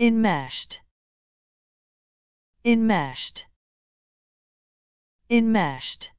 enmeshed. Enmeshed. Enmeshed.